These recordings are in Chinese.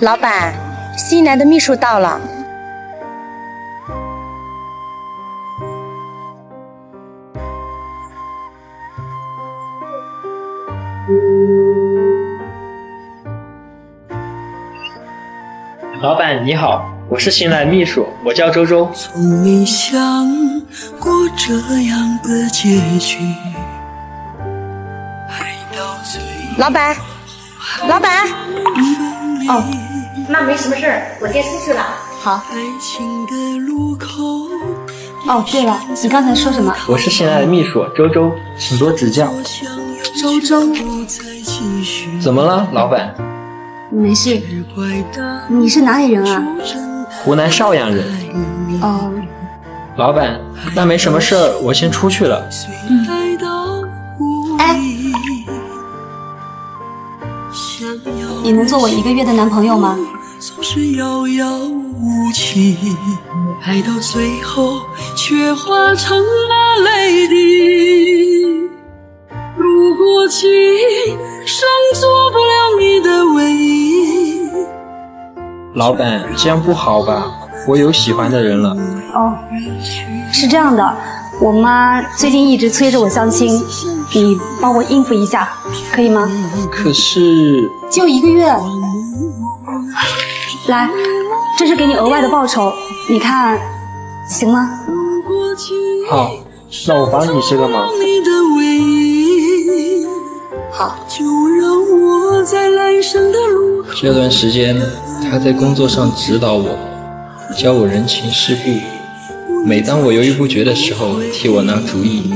老板，新来的秘书到了。老板你好，我是新来秘书，我叫周周。从没想过这样的结局。老板，老板。哦，那没什么事儿，我先出去了。好。哦，对了，你刚才说什么？我是新来的秘书周周，请多指教。周周，怎么了，老板？没事。你是哪里人啊？湖南邵阳人。哦。老板，那没什么事儿，我先出去了。嗯。哎，你能做我一个月的男朋友吗？总是遥遥无期爱到最后却化成了泪滴。如果今生做不了你的唯一，老板这样不好吧？我有喜欢的人了。哦，是这样的，我妈最近一直催着我相亲，你帮我应付一下，可以吗？可是，就一个月。来，这是给你额外的报酬，你看行吗？好，那我帮你这个忙。好。这段时间他在工作上指导我，教我人情世故，每当我犹豫不决的时候，替我拿主意，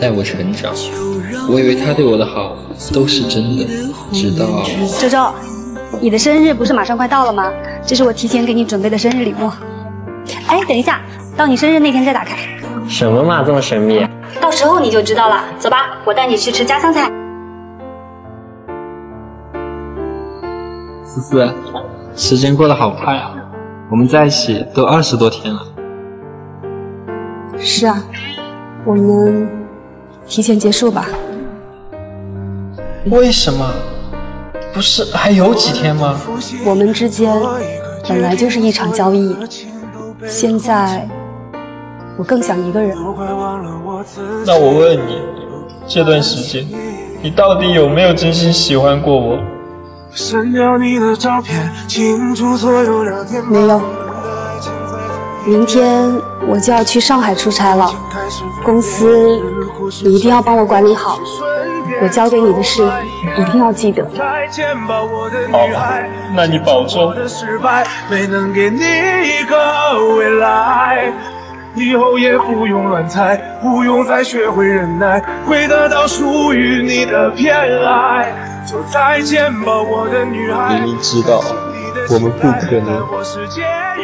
带我成长。我以为他对我的好都是真的，直到周周，你的生日不是马上快到了吗？这是我提前给你准备的生日礼物。哎，等一下，到你生日那天再打开。什么嘛，这么神秘？到时候你就知道了。走吧，我带你去吃家乡菜。思思，时间过得好快啊，我们在一起都二十多天了。是啊，我们提前结束吧。为什么？不是还有几天吗？我们之间本来就是一场交易，现在我更想一个人。那我问你，这段时间你到底有没有真心喜欢过我？没有。明天我就要去上海出差了，公司你一定要帮我管理好。我交给你的事一定要记得。好，那你保重。以后也不用乱猜，不用再学会忍耐，会得到属于你的偏爱。就再见吧，我的女孩。明明知道我们不可能，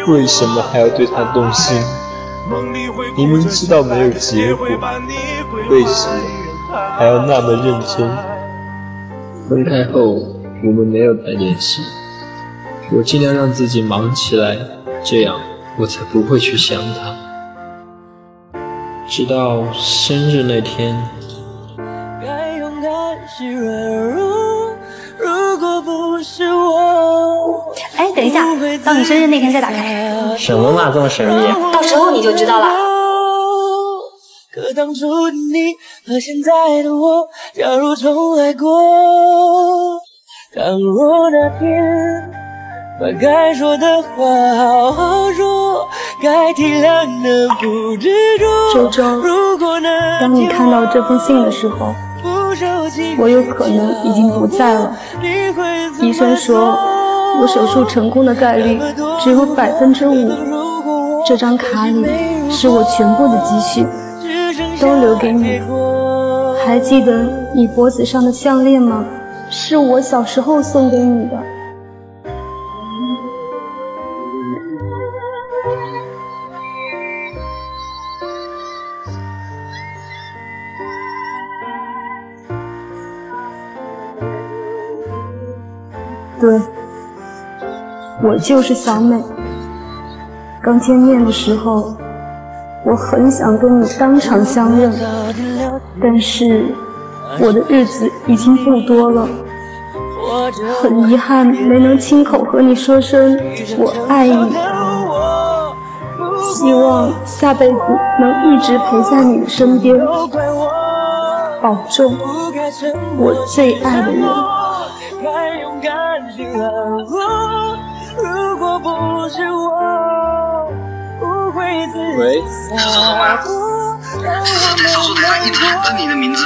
为什么还要对他动心？明明知道没有结果，为什么？还要那么认真。分开后，我们没有再联系。我尽量让自己忙起来，这样我才不会去想他。直到生日那天。哎，等一下，到你生日那天再打开。什么嘛，这么神秘？到时候你就知道了。可当初的你和现在的我，假如重来过，倘若那天把该说的话好好说，该体谅的不执着。周周，当你看到这封信的时候，我有可能已经不在了。医生说我手术成功的概率只有百分之五。这张卡里是我全部的积蓄。都留给你。还记得你脖子上的项链吗？是我小时候送给你的。对，我就是小美。刚见面的时候。我很想跟你当场相认，但是我的日子已经不多了。很遗憾没能亲口和你说声我爱你，希望下辈子能一直陪在你的身边，保重，我最爱的人。喂，是周总吗？是在搜索台上一直喊着你的名字。